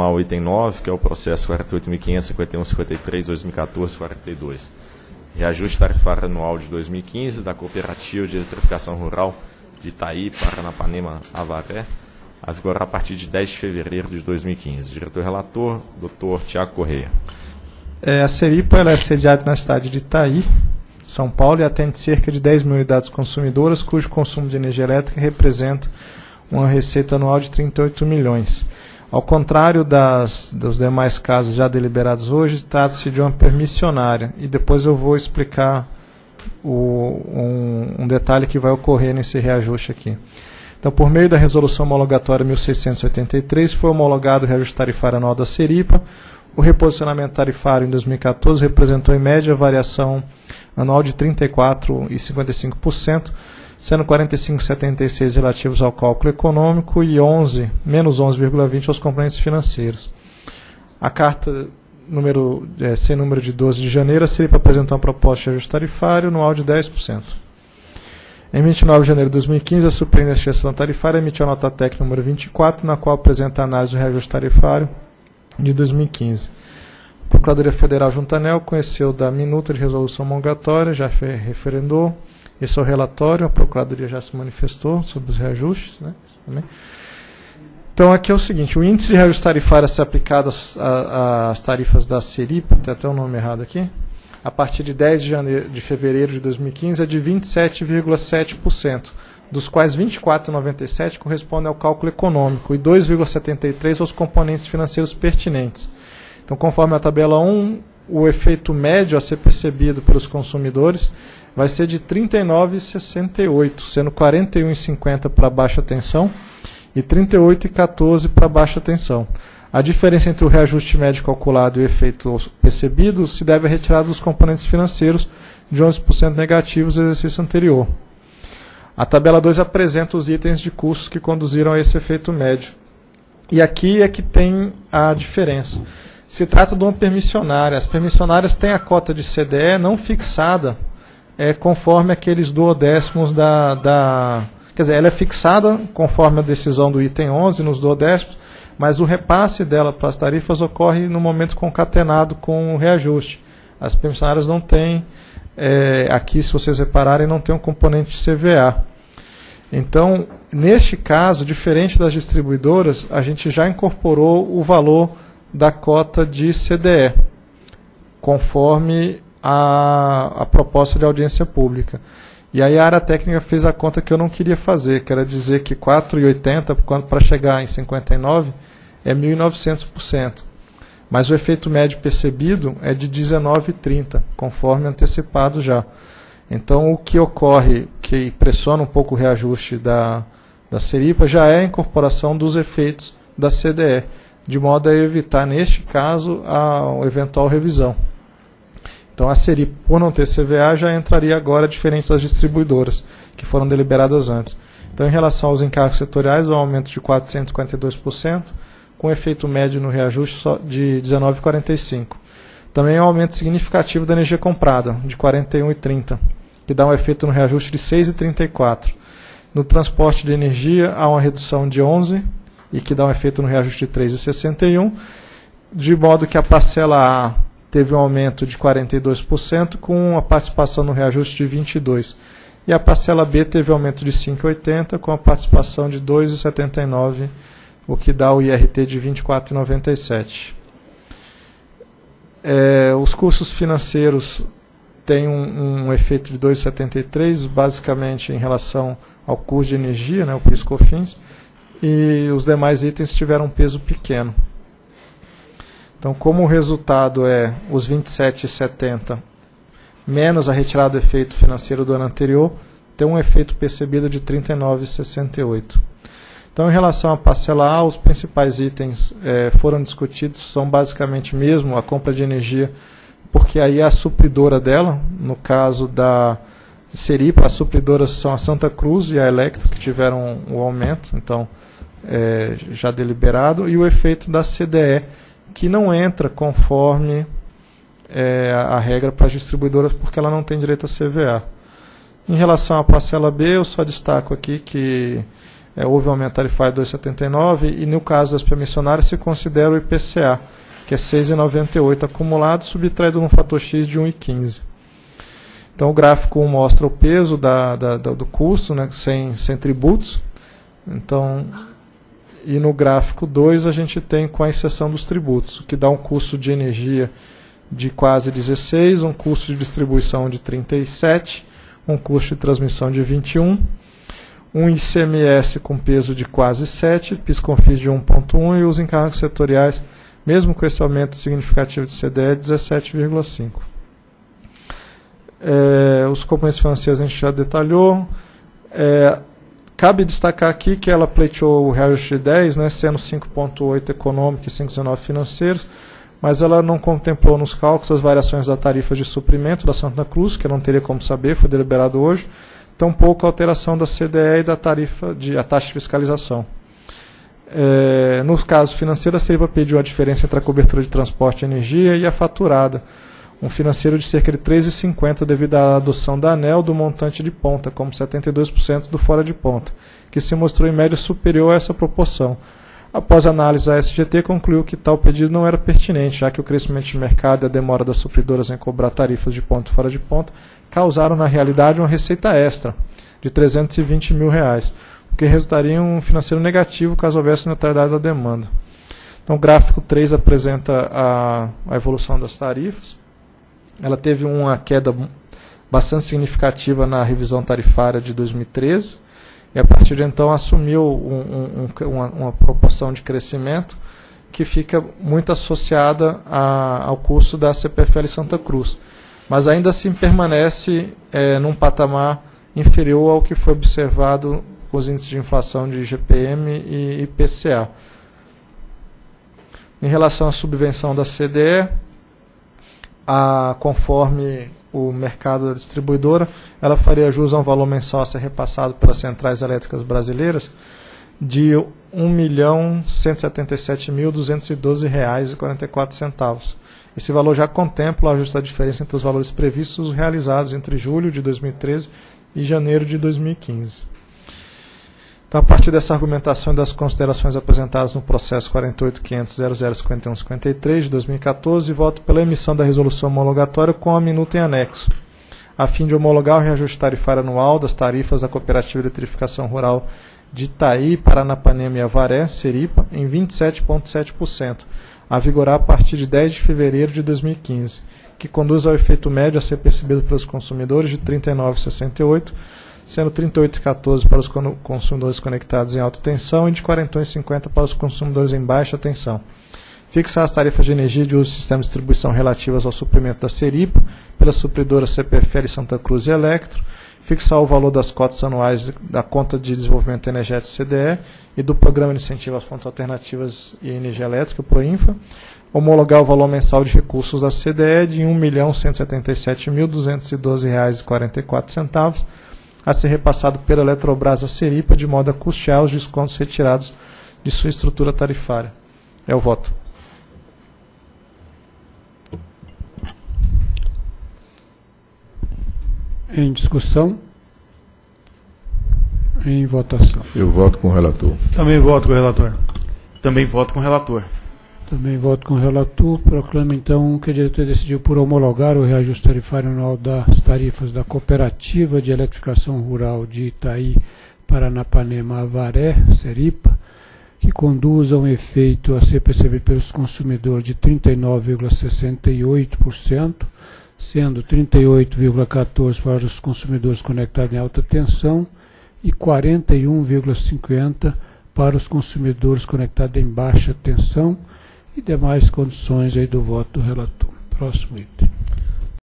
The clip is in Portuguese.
ao item 9, que é o processo 48.551-53-2014-42. Reajuste tarifário anual de 2015 da Cooperativa de Eletrificação Rural de Itaí, Paranapanema, Avaré, a vigorar a partir de 10 de fevereiro de 2015. Diretor-relator, doutor Tiago Correia. É, a Seripa é sediada na cidade de Itaí, São Paulo, e atende cerca de 10 mil unidades consumidoras, cujo consumo de energia elétrica representa uma receita anual de 38 milhões. Ao contrário das, dos demais casos já deliberados hoje, trata-se de uma permissionária. E depois eu vou explicar o, um, um, detalhe que vai ocorrer nesse reajuste aqui. Então, por meio da resolução homologatória 1683, foi homologado o reajuste tarifário anual da Seripa. O reposicionamento tarifário em 2014 representou, em média, variação anual de 34,55%, sendo 45,76 relativos ao cálculo econômico e 11, menos 11,20 aos componentes financeiros. A carta número, é, sem número de 12 de janeiro, a CIRIP apresentou uma proposta de ajuste tarifário anual de 10%. Em 29 de janeiro de 2015, a Superintendência de Tarifária emitiu a nota técnica número 24, na qual apresenta a análise do reajuste tarifário de 2015. A Procuradoria Federal Juntanel conheceu da minuta de resolução homologatória, já referendou, esse é o relatório, a Procuradoria já se manifestou sobre os reajustes. Né. Então, aqui é o seguinte: o índice de reajuste tarifário a ser aplicado às, tarifas da Seripa, tem até o um nome errado aqui, a partir de 10 de, janeiro, de fevereiro de 2015 é de 27,7%, dos quais 24,97% correspondem ao cálculo econômico e 2,73% aos componentes financeiros pertinentes. Então, conforme a tabela 1, o efeito médio a ser percebido pelos consumidores vai ser de 39,68, sendo 41,50 para baixa tensão e 38,14 para baixa tensão. A diferença entre o reajuste médio calculado e o efeito percebido se deve à retirada dos componentes financeiros de 11% negativos do exercício anterior. A tabela 2 apresenta os itens de custos que conduziram a esse efeito médio. E aqui é que tem a diferença. Se trata de uma permissionária. As permissionárias têm a cota de CDE não fixada é conforme aqueles duodécimos da, da. Quer dizer, ela é fixada conforme a decisão do item 11 nos duodécimos, mas o repasse dela para as tarifas ocorre no momento concatenado com o reajuste. As permissionárias não têm, é, aqui, se vocês repararem, não tem um componente de CVA. Então, neste caso, diferente das distribuidoras, a gente já incorporou o valor da cota de CDE, conforme a, a proposta de audiência pública. E aí a área técnica fez a conta que eu não queria fazer, que era dizer que 4,80 para chegar em 59 é 1.900%. Mas o efeito médio percebido é de 19,30, conforme antecipado já. Então o que ocorre, que pressiona um pouco o reajuste da, da Seripa, já é a incorporação dos efeitos da CDE, de modo a evitar, neste caso, a eventual revisão. Então a Seri, por não ter CVA, já entraria agora diferente das distribuidoras, que foram deliberadas antes. Então, em relação aos encargos setoriais, o aumento de 452%, com efeito médio no reajuste de 19,45%. Também um aumento significativo da energia comprada, de 41,30%, que dá um efeito no reajuste de 6,34%. No transporte de energia, há uma redução de 11%, e que dá um efeito no reajuste de 3,61%, de modo que a parcela A teve um aumento de 42%, com a participação no reajuste de 22%. E a parcela B teve um aumento de 5,80%, com a participação de 2,79%, o que dá o IRT de 24,97%. É, os custos financeiros têm um, um efeito de 2,73, basicamente em relação ao custo de energia, né, o PIS-COFINS, e os demais itens tiveram um peso pequeno. Então, como o resultado é os 27,70 menos a retirada do efeito financeiro do ano anterior, tem um efeito percebido de 39,68. Então, em relação à parcela A, os principais itens é, foram discutidos, são basicamente mesmo a compra de energia, porque aí é a supridora dela, no caso da Seripa, as supridoras são a Santa Cruz e a Electro, que tiveram o um aumento, então, é, já deliberado, e o efeito da CDE, que não entra conforme é, a regra para as distribuidoras, porque ela não tem direito a CVA. Em relação à parcela B, eu só destaco aqui que é, houve um aumento tarifário de 2,79 e no caso das permissionárias se considera o IPCA, que é 6,98 acumulado, subtraído num fator X de 1,15. Então o gráfico 1 mostra o peso da, da, da, do custo, né, sem, sem tributos. Então, e no gráfico 2 a gente tem com a exceção dos tributos, que dá um custo de energia de quase 16, um custo de distribuição de 37, um custo de transmissão de 21, um ICMS com peso de quase 7, PIS/COFINS de 1.1 e os encargos setoriais, mesmo com esse aumento significativo de CDE, 17,5. É, os componentes financeiros a gente já detalhou. É, cabe destacar aqui que ela pleiteou o reajuste de 10, né, sendo 5,8 econômico e 5,19 financeiros, mas ela não contemplou nos cálculos as variações da tarifa de suprimento da Santa Cruz, que eu não teria como saber, foi deliberado hoje, tampouco a alteração da CDE e da tarifa de a taxa de fiscalização. É, no caso financeiro, a Seripa pediu a diferença entre a cobertura de transporte e energia e a faturada, um financeiro de cerca de 3,50 devido à adoção da ANEL do montante de ponta, como 72% do fora de ponta, que se mostrou em média superior a essa proporção. Após análise, a SGT concluiu que tal pedido não era pertinente, já que o crescimento de mercado e a demora das supridoras em cobrar tarifas de ponto fora de ponta causaram, na realidade, uma receita extra de 320 mil reais, o que resultaria em um financeiro negativo caso houvesse neutralidade da demanda. Então, o gráfico 3 apresenta a, a evolução das tarifas ela teve uma queda bastante significativa na revisão tarifária de 2013 e a partir de então assumiu um, um, uma, uma, proporção de crescimento que fica muito associada a, ao custo da CPFL Santa Cruz, mas ainda assim permanece é, num patamar inferior ao que foi observado com os índices de inflação de IGPM e IPCA. Em relação à subvenção da CDE, a, conforme o mercado da distribuidora, ela faria jus a um valor mensal a ser repassado pelas centrais elétricas brasileiras de R$ 1.177.212,44. Esse valor já contempla o ajuste da diferença entre os valores previstos realizados entre julho de 2013 e janeiro de 2015. Então, a partir dessa argumentação e das considerações apresentadas no processo 48.500.0051.53 de 2014, voto pela emissão da resolução homologatória com a minuta em anexo, a fim de homologar o reajuste tarifário anual das tarifas da Cooperativa de Eletrificação Rural de Itaí, Paranapanema e Avaré, Seripa, em 27,7%, a vigorar a partir de 10 de fevereiro de 2015, que conduz ao efeito médio a ser percebido pelos consumidores de R$ 39,68 sendo 38,14 para os consumidores conectados em alta tensão e de 41,50 para os consumidores em baixa tensão. Fixar as tarifas de energia de uso do sistema de distribuição relativas ao suprimento da Seripa pela supridora CPFL Santa Cruz e Electro, fixar o valor das cotas anuais da conta de desenvolvimento energético CDE e do programa de incentivo às fontes alternativas e energia elétrica, PROINFA, homologar o valor mensal de recursos da CDE de R$ 1.177.212,44 a ser repassado pela Eletrobras a Seripa de modo a custear os descontos retirados de sua estrutura tarifária. É o voto. Em discussão? Em votação. Eu voto com o relator. Também voto com o relator. Também voto com o relator. Também voto com o relator. Proclamo então que a diretoria decidiu por homologar o reajuste tarifário anual das tarifas da Cooperativa de Eletrificação Rural de Itaí, Paranapanema, Avaré, Seripa, que conduz a um efeito a ser percebido pelos consumidores de 39,68%, sendo 38,14% para os consumidores conectados em alta tensão e 41,50% para os consumidores conectados em baixa tensão e demais condições aí do voto do relator. Próximo item.